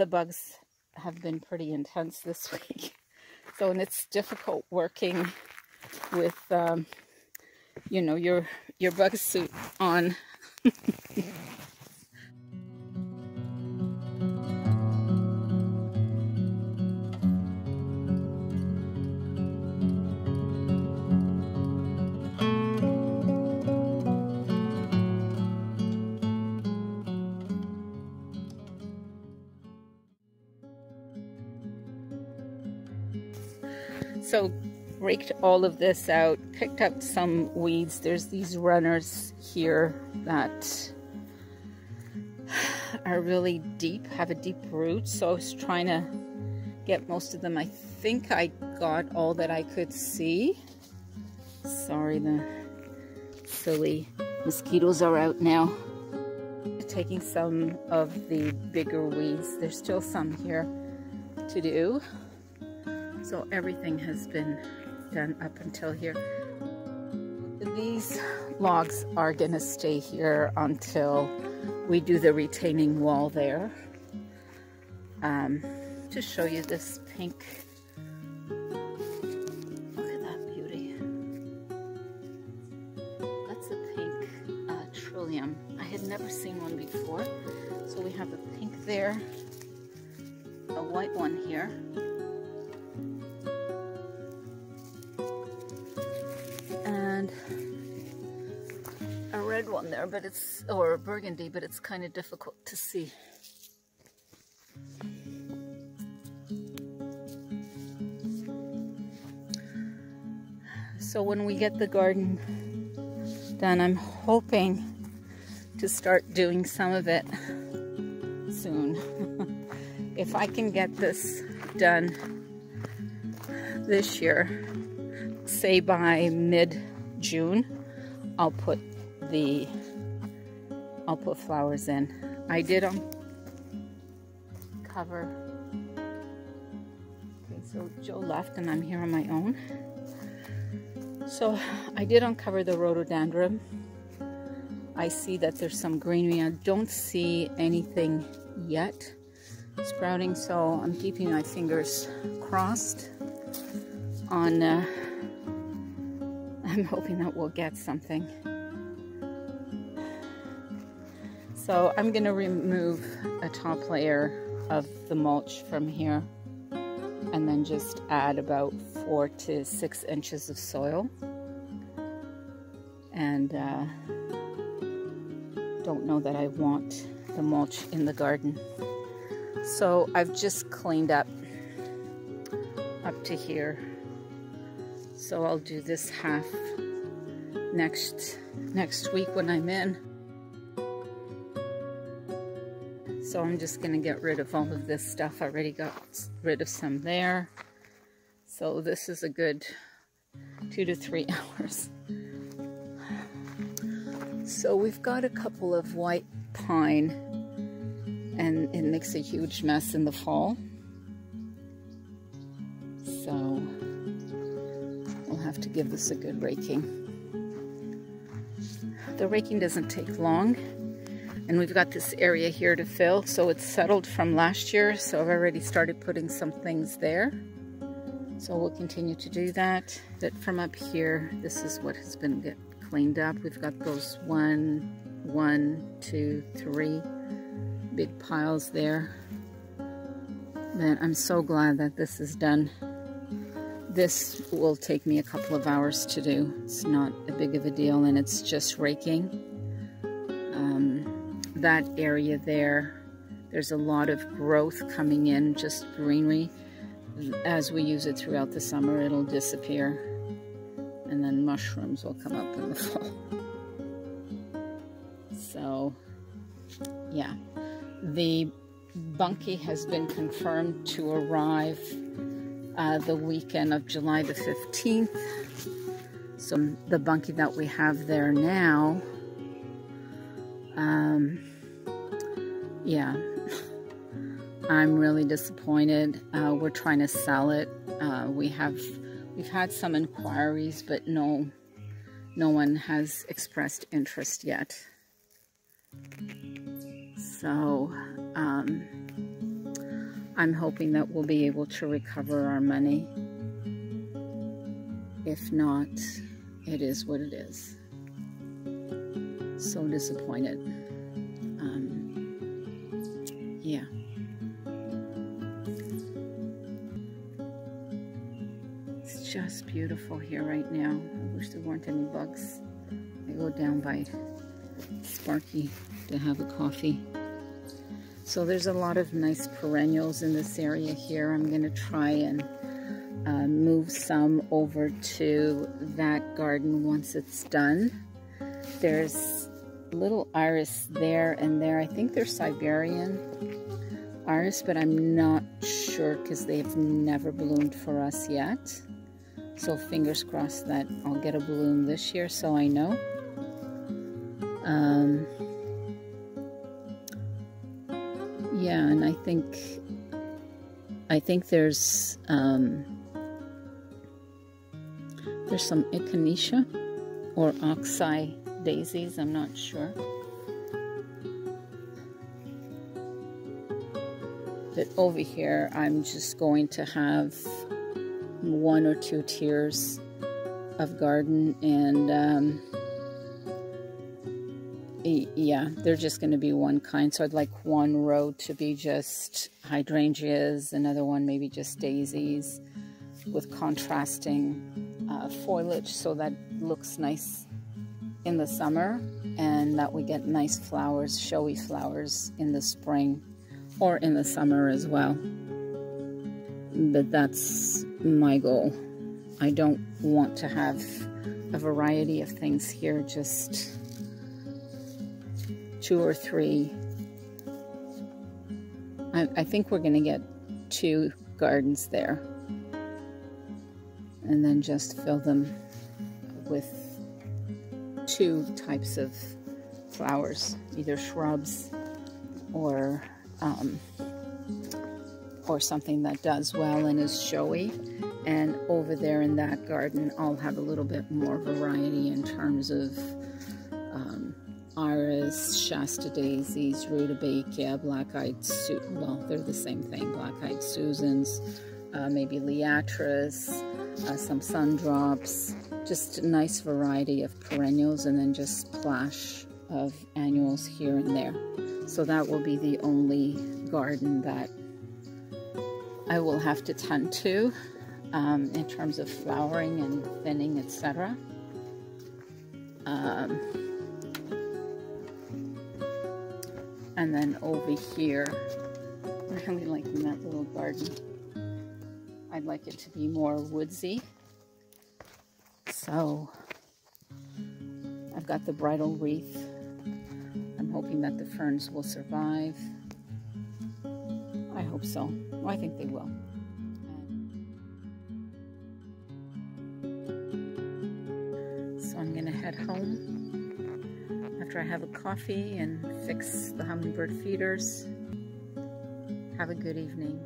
the bugs have been pretty intense this week. So, and it's difficult working with, um, you know, your, your bug suit on. So raked all of this out, picked up some weeds. There's these runners here that are really deep, have a deep root. So I was trying to get most of them. I think I got all that I could see. Sorry, the silly mosquitoes are out now. Taking some of the bigger weeds. There's still some here to do. So everything has been done up until here. These logs are going to stay here until we do the retaining wall there. Um, to show you this pink. Look at that beauty. That's a pink uh, trillium. I had never seen one before. So we have a pink there, a white one here, there, but it's, or burgundy, but it's kind of difficult to see. So when we get the garden done, I'm hoping to start doing some of it soon. if I can get this done this year, say by mid-June, I'll put the, I'll put flowers in. I did them cover. Okay, so Joe left and I'm here on my own. So I did uncover the rhododendron. I see that there's some greenery. I don't see anything yet sprouting, so I'm keeping my fingers crossed on, uh, I'm hoping that we'll get something. So I'm going to remove a top layer of the mulch from here and then just add about four to six inches of soil. And uh, don't know that I want the mulch in the garden. So I've just cleaned up up to here. So I'll do this half next next week when I'm in. So I'm just going to get rid of all of this stuff. I already got rid of some there. So this is a good two to three hours. So we've got a couple of white pine and it makes a huge mess in the fall. So we'll have to give this a good raking. The raking doesn't take long and we've got this area here to fill, so it's settled from last year, so I've already started putting some things there. So we'll continue to do that. But from up here, this is what has been get cleaned up. We've got those one, one, two, three big piles there. But I'm so glad that this is done. This will take me a couple of hours to do. It's not a big of a deal and it's just raking that area there, there's a lot of growth coming in, just greenery. As we use it throughout the summer, it'll disappear. And then mushrooms will come up in the fall. So, yeah. The bunkie has been confirmed to arrive uh, the weekend of July the 15th. So the bunkie that we have there now um, yeah, I'm really disappointed. Uh, we're trying to sell it. Uh, we have, we've had some inquiries, but no, no one has expressed interest yet. So, um, I'm hoping that we'll be able to recover our money. If not, it is what it is. So disappointed. Um, just beautiful here right now. I wish there weren't any bugs. I go down by Sparky to have a coffee. So there's a lot of nice perennials in this area here. I'm going to try and uh, move some over to that garden once it's done. There's little iris there and there. I think they're Siberian iris, but I'm not sure because they've never bloomed for us yet. So fingers crossed that I'll get a bloom this year so I know. Um, yeah, and I think I think there's um, there's some echinacea or oxeye daisies. I'm not sure. But over here, I'm just going to have one or two tiers of garden and um, yeah, they're just going to be one kind. So I'd like one row to be just hydrangeas, another one maybe just daisies with contrasting uh, foliage so that looks nice in the summer and that we get nice flowers, showy flowers in the spring or in the summer as well. But that's my goal. I don't want to have a variety of things here, just two or three. I, I think we're going to get two gardens there. And then just fill them with two types of flowers, either shrubs or um, or something that does well and is showy. And over there in that garden, I'll have a little bit more variety in terms of um, iris, Shasta daisies, rudbeckia, black-eyed, Su well, they're the same thing, black-eyed Susans, uh, maybe liatris, uh, some sundrops, just a nice variety of perennials and then just splash of annuals here and there. So that will be the only garden that I will have to tend to um, in terms of flowering and thinning, etc. Um, and then over here, really liking that little garden. I'd like it to be more woodsy. So I've got the bridal wreath. I'm hoping that the ferns will survive. I hope so. Well, I think they will. So I'm going to head home after I have a coffee and fix the hummingbird feeders. Have a good evening.